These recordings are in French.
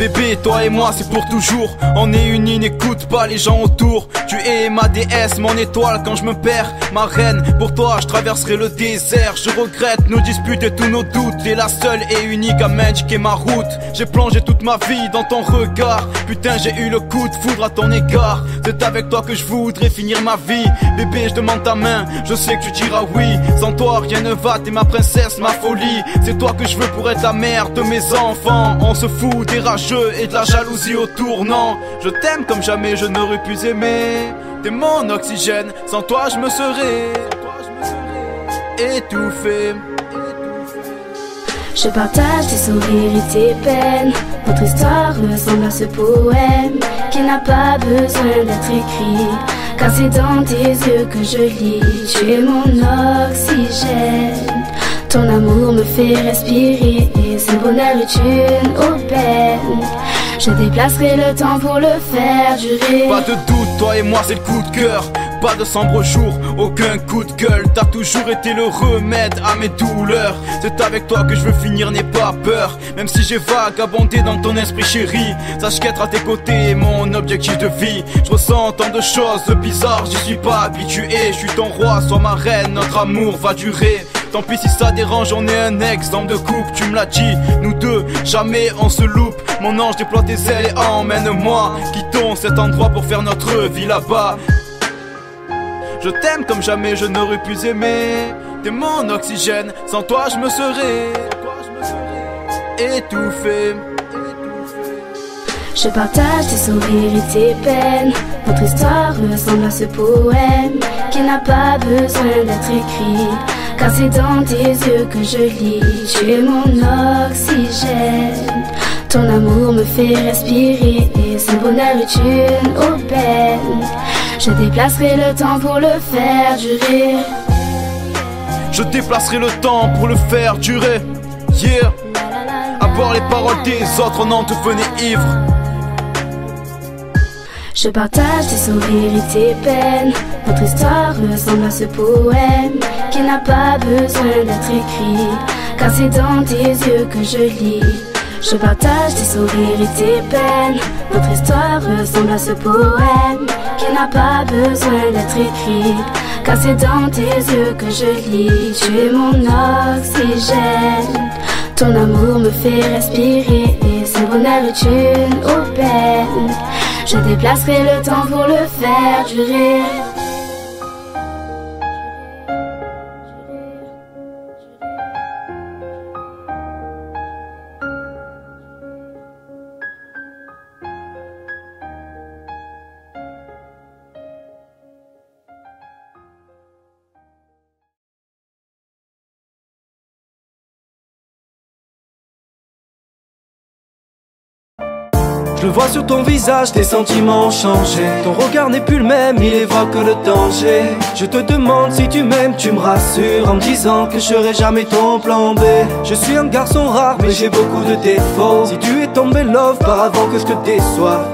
Bébé, toi et moi, c'est pour toujours. On est unis, n'écoute pas les gens autour. Tu es ma déesse, mon étoile quand je me perds. Ma reine, pour toi, je traverserai le désert. Je regrette nos disputes et tous nos doutes. T'es la seule et unique à m'indiquer ma route. J'ai plongé toute ma vie dans ton regard. Putain, j'ai eu le coup de foudre à ton égard. C'est avec toi que je voudrais finir ma vie. Bébé, je demande ta main, je sais que tu diras oui. Sans toi, rien ne va, t'es ma princesse, ma folie. C'est toi que je veux pour être la mère de mes enfants. On se fout des rageux et de la jalousie au tournant. Je t'aime comme jamais je n'aurais pu aimer. T'es mon oxygène, sans toi je me serais étouffé. Je partage tes sourires et tes peines. Votre histoire ressemble à ce poème qui n'a pas besoin d'être écrit. Car c'est dans tes yeux que je lis. Tu es mon oxygène. Ton amour me fait respirer. Et ce bonheur est une aubaine. Je déplacerai le temps pour le faire durer. Pas de doute, toi et moi c'est le coup de cœur. Pas de sombre jour, aucun coup de gueule. T'as toujours été le remède à mes douleurs. C'est avec toi que je veux finir, n'aie pas peur. Même si j'ai vagabondé dans ton esprit chéri, sache qu'être à tes côtés est mon objectif de vie. Je ressens tant de choses bizarres, j'y suis pas habitué. Je suis ton roi, sois ma reine, notre amour va durer. Tant pis si ça dérange, on est un exemple de couple, tu me l'as dit. Nous deux, jamais on se loupe. Mon ange déploie tes ailes et emmène-moi. Quittons cet endroit pour faire notre vie là-bas. Je t'aime comme jamais je n'aurais pu aimer. T'es mon oxygène, sans toi je me serais étouffé. Je partage tes sourires et tes peines. Votre histoire ressemble à ce poème qui n'a pas besoin d'être écrit. Car c'est dans tes yeux que je lis. Tu es mon oxygène. Ton amour me fait respirer et ce bonheur est une aubaine. Je déplacerai le temps pour le faire durer. Je déplacerai le temps pour le faire durer. Yeah. À boire les paroles des autres, non, devenez ivre. Je partage tes sourires et tes peines. Votre histoire ressemble à ce poème qui n'a pas besoin d'être écrit. Car c'est dans tes yeux que je lis. Je partage tes sourires et tes peines. Votre histoire ressemble à ce poème qui n'a pas besoin d'être écrit. Car c'est dans tes yeux que je lis. Tu es mon oxygène. Ton amour me fait respirer et ce bonheur est une aubaine. Je déplacerai le temps pour le faire durer. Je vois sur ton visage, tes sentiments ont. Ton regard n'est plus le même, il évoque le danger. Je te demande si tu m'aimes, tu me rassures en me disant que je serai jamais ton plan B. Je suis un garçon rare, mais j'ai beaucoup de défauts. Si tu es tombé love par avant que je te déçoive,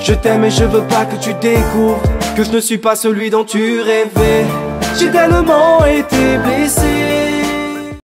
je t'aime et je veux pas que tu découvres que je ne suis pas celui dont tu rêvais. J'ai tellement été